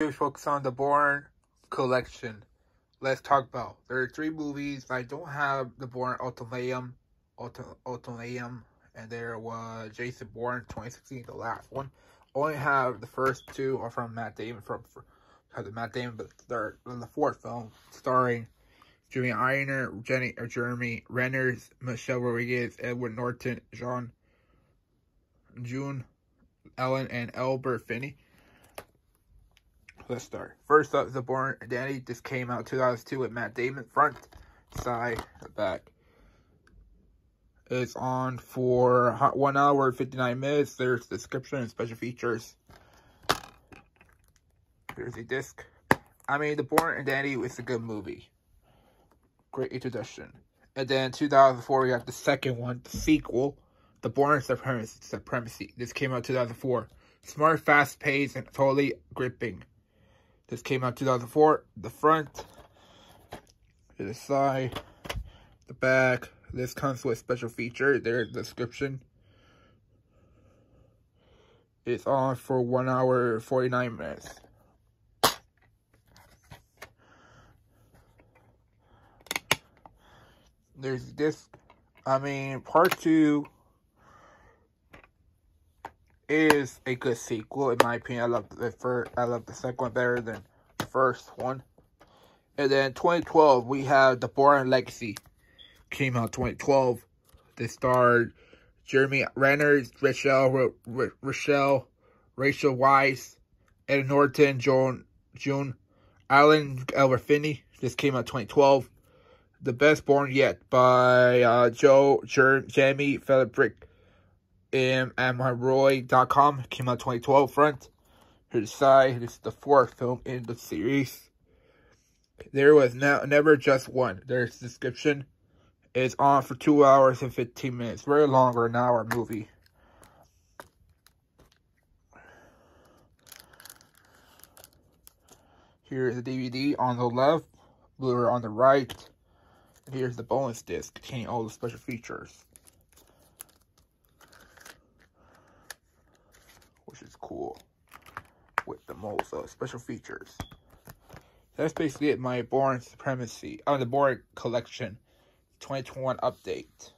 We focus on the Bourne collection. Let's talk about. There are three movies. I don't have the Bourne Ultimatum, Ultimatum, and there was Jason Bourne 2016, the last one. Only have the first two are from Matt Damon from, the Matt Damon, but third, the fourth film starring Jeremy Irons, Jenny or Jeremy Renners, Michelle Rodriguez, Edward Norton, John June Ellen, and Albert Finney. Let's start. First up, The Bourne Identity. This came out 2002 with Matt Damon. Front, side, back. It's on for 1 hour 59 minutes. There's description and special features. Here's a disc. I mean, The Bourne Identity was a good movie. Great introduction. And then 2004, we got the second one, the sequel. The Bourne Supremacy. This came out 2004. Smart, fast paced, and totally gripping. This came out 2004. The front, the side, the back. This comes with special feature. There's the description. It's on for 1 hour 49 minutes. There's this. I mean, part two is a good sequel in my opinion. I love the first. I love the second one better than the first one. And then 2012 we have The Bourne Legacy. Came out 2012. They starred Jeremy Renner, Rochelle, R Rochelle, Rachel Weisz, Ed Norton, Joan, June, Allen, Albert Finney. This came out 2012. The Best Bourne Yet by uh, Joe, Jer Jamie Philip MMRoy.com. Came out 2012 front. Here's the side. This is the fourth film in the series. There was now never just one. There's description. It's on for 2 hours and 15 minutes. Very longer an hour movie. Here's the DVD on the left, Blu-ray on the right. Here's the bonus disc containing all the special features. Which is cool with the most uh, special features. That's basically it, my Bourne Supremacy, on uh, the Bourne Collection 2021 update.